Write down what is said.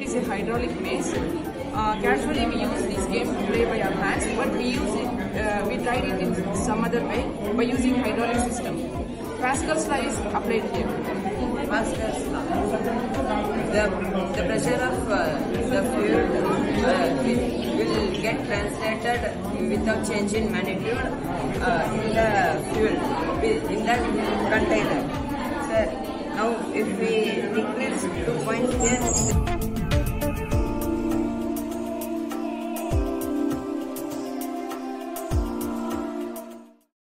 it is a hydraulic maze. Uh, casually we use this game to play by our hands, but we use it, uh, we tried it in some other way by using hydraulic system. Pascal's law is applied here. Pascal's law. The, the pressure of uh, the fluid uh, will, get translated without change in magnitude uh, in the fuel, in that container. So now if we